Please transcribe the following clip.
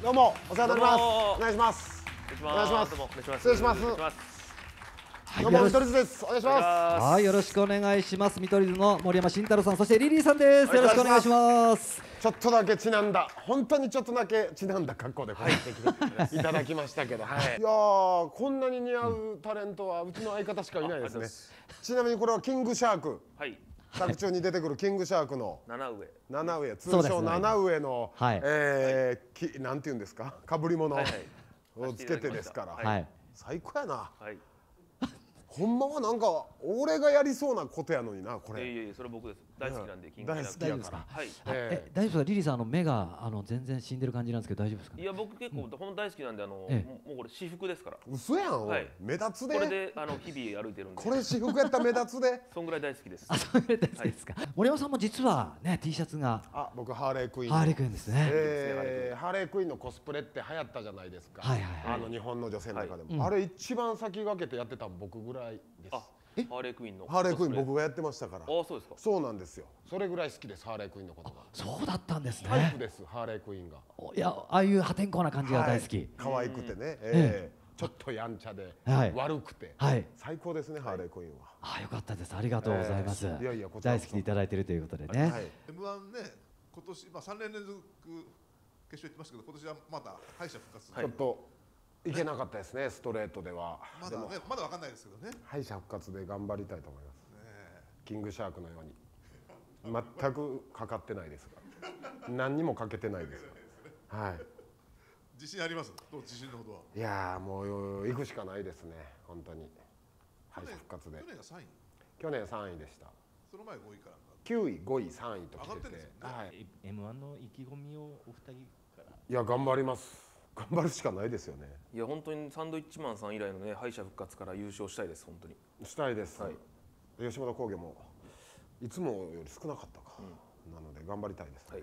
どうもお世話になります。お願いします。お願いします。お願いします。失礼します。どうも見取り図です。お願いします。はい、よろしくお願いします。見取り図の森山慎太郎さん、そしてリリーさんです。よろしくお願いします。ちょっとだけちなんだ。本当にちょっとだけちなんだ格好で入ってきていただきましたけど、はい、い。やーこんなに似合うタレントはうちの相方しかいないですね。ちなみにこれはキングシャーク。はい。作中に出てくるキングシャークの七上。七上通称七上の、はい。えーきなんていうんですか？かぶり物をつけてですから、はい。はい。最高やな。はい。ほんまはなんか俺がやりそうなことやのになこれ。いやいやいやそれ僕です。大好きなんでキング大好きやから。はい。あええ、大丈夫ですか、リリーさん、あの目が、あの全然死んでる感じなんですけど、大丈夫ですか？い。や僕結構本当大好きなんであのええ。もうこれ私服ですから。こ嘘やん、はい。目立つで。れであの日々歩いてるんで。これ私服やったら目立つで。そんぐらい大好きです。あ、そういう大好きですか？森山さんも実はね、T シャツがあ僕ハーレークイーンハーレークイーンですね。えーハーレークイーン。のコスプレって流行ったじゃないですか、はいはいはい。あの日本の女性の中でも、うん。あれ一番先駆けてやってたの僕ぐらいです。あ、ハーレークイーンの。ハーレークイーン僕がやってましたから。あ、そうですか。そうなんですよ。それぐらい好きですハーレークイーンのことがそうだったんですタイプね。ですハーレークイーンが。おいや、ああいう破天荒な感じが大好き。はい。可愛くてね、えーちょっとやんちゃで、はい。悪くて、はい。最高ですねハーレークイーンは、あ、よかったです。ありがとうございます。えーいやいやこちらこそ。大好きでいただいているということでね。はい。M1 ね、今年、まあ、3年連続決勝行ってましたけど、今年はまた敗者復活、はい。ちょっといけなかったですねストレートでは。まだね、まだわかんないですけどね。敗者復活で頑張りたいと思います。ねキングシャークのように。全くかかってないですが。何にもかけてないですは自信あります？どう自信のほどは？いいやーもう行くしかないですね。本当に。敗者復活で。去年が3位、去年3位でした。その前5位から。9位5位3位と来てて。上がってんですよね。はい。M1 の意気込みをお二人から。いや頑張ります頑張るしかないですよね。いや本当にサンドイッチマンさん以来のね敗者復活から優勝したいです本当に。したいです、はい。吉本興業もいつもより少なかったか、なので頑張りたいですね、はい